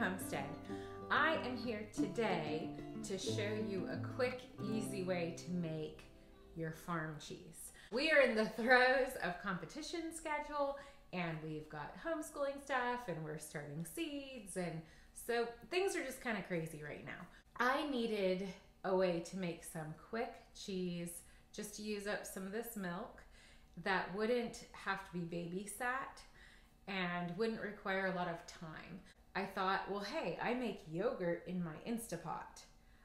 Homestead. I am here today to show you a quick, easy way to make your farm cheese. We are in the throes of competition schedule and we've got homeschooling stuff and we're starting seeds and so things are just kind of crazy right now. I needed a way to make some quick cheese just to use up some of this milk that wouldn't have to be babysat and wouldn't require a lot of time. I thought, well, hey, I make yogurt in my Instapot.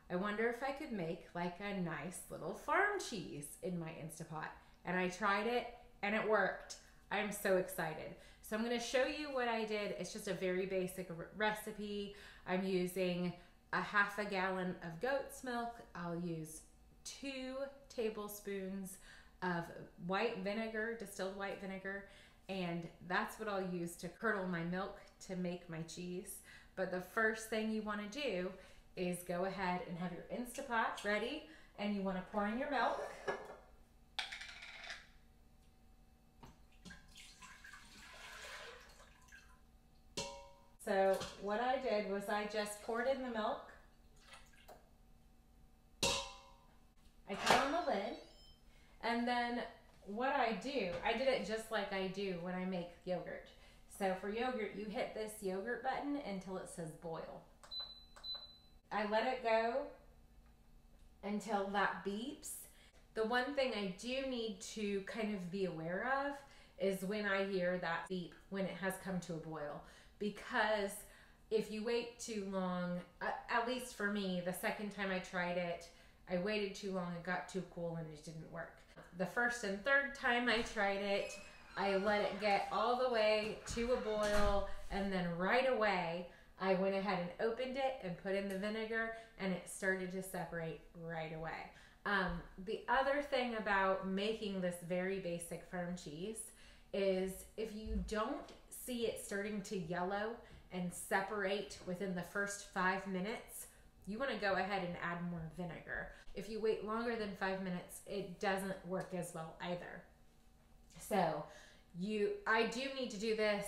I wonder if I could make like a nice little farm cheese in my Instapot. And I tried it and it worked. I'm so excited. So I'm gonna show you what I did. It's just a very basic recipe. I'm using a half a gallon of goat's milk. I'll use two tablespoons of white vinegar, distilled white vinegar, and that's what I'll use to curdle my milk to make my cheese. But the first thing you wanna do is go ahead and have your Instapot ready and you wanna pour in your milk. So what I did was I just poured in the milk. I put on the lid and then what I do, I did it just like I do when I make yogurt. So for yogurt, you hit this yogurt button until it says boil. I let it go until that beeps. The one thing I do need to kind of be aware of is when I hear that beep when it has come to a boil. Because if you wait too long, at least for me, the second time I tried it, I waited too long, it got too cool, and it didn't work. The first and third time I tried it, I let it get all the way to a boil, and then right away, I went ahead and opened it and put in the vinegar, and it started to separate right away. Um, the other thing about making this very basic firm cheese is if you don't see it starting to yellow and separate within the first five minutes, you want to go ahead and add more vinegar. If you wait longer than five minutes, it doesn't work as well either. So you, I do need to do this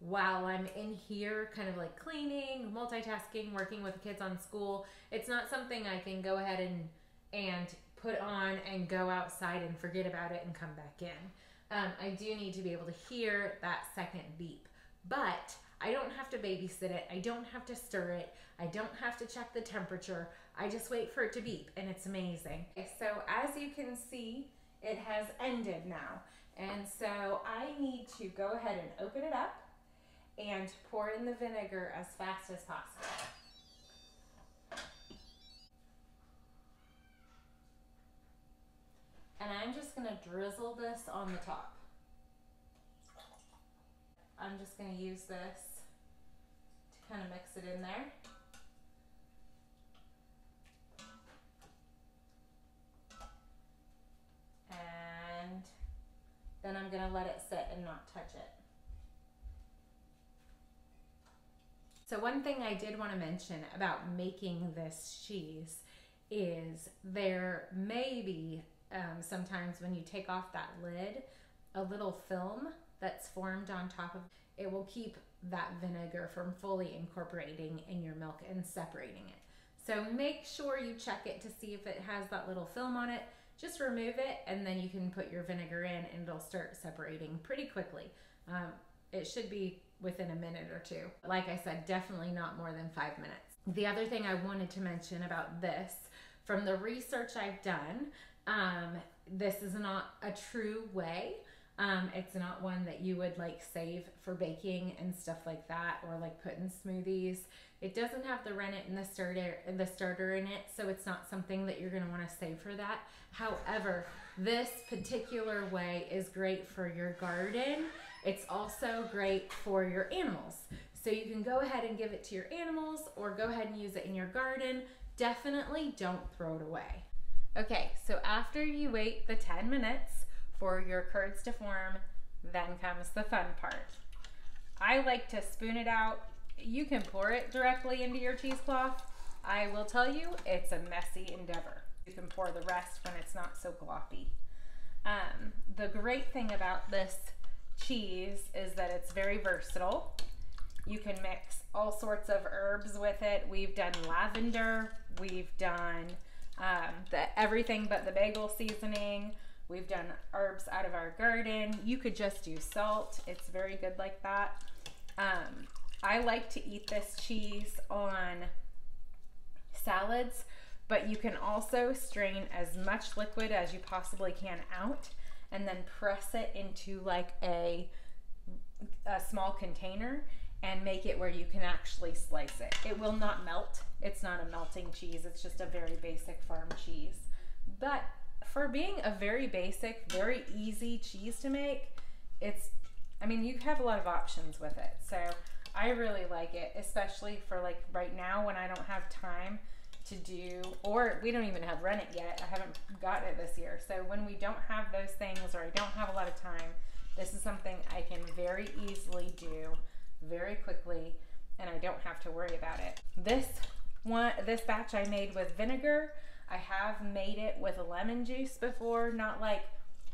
while I'm in here, kind of like cleaning, multitasking, working with the kids on school. It's not something I can go ahead and and put on and go outside and forget about it and come back in. Um, I do need to be able to hear that second beep, but I don't have to babysit it. I don't have to stir it. I don't have to check the temperature. I just wait for it to beep and it's amazing. So as you can see, it has ended now. And so I need to go ahead and open it up and pour in the vinegar as fast as possible. And I'm just gonna drizzle this on the top. I'm just gonna use this to kind of mix it in there. Then I'm gonna let it sit and not touch it. So one thing I did want to mention about making this cheese is there may be um, sometimes when you take off that lid, a little film that's formed on top of it will keep that vinegar from fully incorporating in your milk and separating it. So make sure you check it to see if it has that little film on it. Just remove it and then you can put your vinegar in and it'll start separating pretty quickly. Um, it should be within a minute or two. Like I said, definitely not more than five minutes. The other thing I wanted to mention about this, from the research I've done, um, this is not a true whey um, it's not one that you would like save for baking and stuff like that, or like put in smoothies. It doesn't have the rennet and the starter, the starter in it, so it's not something that you're gonna want to save for that. However, this particular whey is great for your garden. It's also great for your animals. So you can go ahead and give it to your animals, or go ahead and use it in your garden. Definitely don't throw it away. Okay, so after you wait the 10 minutes, for your curds to form, then comes the fun part. I like to spoon it out. You can pour it directly into your cheesecloth. I will tell you, it's a messy endeavor. You can pour the rest when it's not so gloppy. Um, the great thing about this cheese is that it's very versatile. You can mix all sorts of herbs with it. We've done lavender. We've done um, the everything but the bagel seasoning. We've done herbs out of our garden. You could just do salt. It's very good like that. Um, I like to eat this cheese on salads, but you can also strain as much liquid as you possibly can out and then press it into like a, a small container and make it where you can actually slice it. It will not melt. It's not a melting cheese. It's just a very basic farm cheese. But for being a very basic, very easy cheese to make, it's, I mean, you have a lot of options with it. So I really like it, especially for like right now when I don't have time to do, or we don't even have rennet yet. I haven't got it this year. So when we don't have those things or I don't have a lot of time, this is something I can very easily do very quickly and I don't have to worry about it. This one, this batch I made with vinegar. I have made it with lemon juice before, not like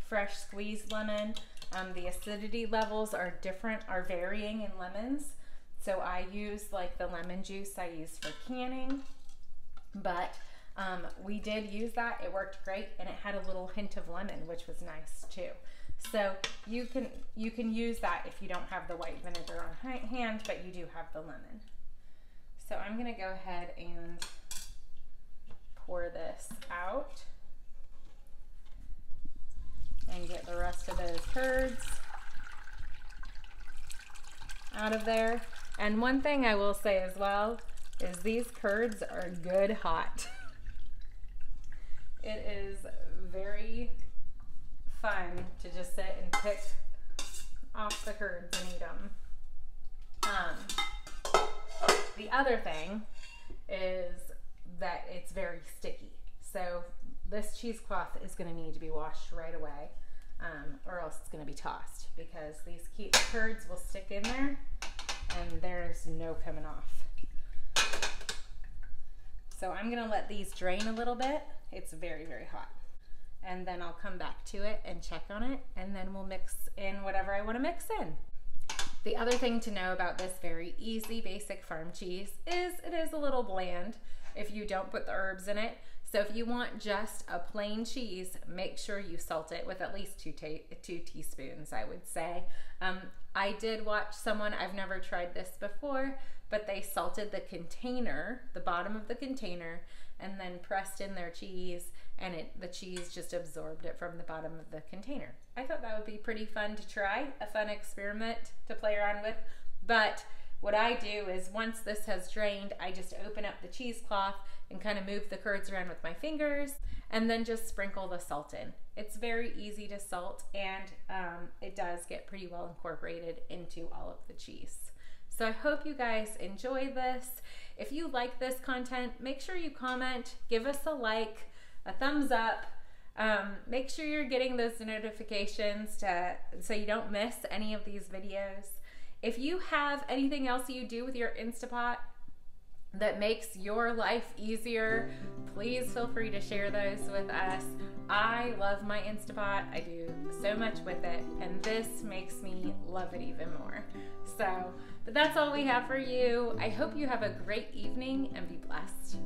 fresh squeezed lemon. Um, the acidity levels are different, are varying in lemons. So I use like the lemon juice I use for canning, but um, we did use that. It worked great and it had a little hint of lemon, which was nice too. So you can you can use that if you don't have the white vinegar on hand, but you do have the lemon. So I'm gonna go ahead and pour this out and get the rest of those curds out of there. And one thing I will say as well is these curds are good hot. it is very fun to just sit and pick off the curds and eat them. Um, the other thing is that it's very sticky. So this cheesecloth is going to need to be washed right away um, or else it's going to be tossed because these curds will stick in there and there's no coming off. So I'm going to let these drain a little bit. It's very, very hot and then I'll come back to it and check on it and then we'll mix in whatever I want to mix in. The other thing to know about this very easy basic farm cheese is it is a little bland if you don't put the herbs in it. So if you want just a plain cheese, make sure you salt it with at least two, two teaspoons, I would say. Um, I did watch someone, I've never tried this before, but they salted the container, the bottom of the container, and then pressed in their cheese and it the cheese just absorbed it from the bottom of the container. I thought that would be pretty fun to try, a fun experiment to play around with. But what I do is once this has drained, I just open up the cheesecloth and kind of move the curds around with my fingers and then just sprinkle the salt in. It's very easy to salt and um, it does get pretty well incorporated into all of the cheese. So I hope you guys enjoy this. If you like this content, make sure you comment, give us a like, a thumbs up. Um, make sure you're getting those notifications to so you don't miss any of these videos. If you have anything else you do with your Instapot that makes your life easier, please feel free to share those with us. I love my Instapot. I do so much with it, and this makes me love it even more. So, but that's all we have for you. I hope you have a great evening and be blessed.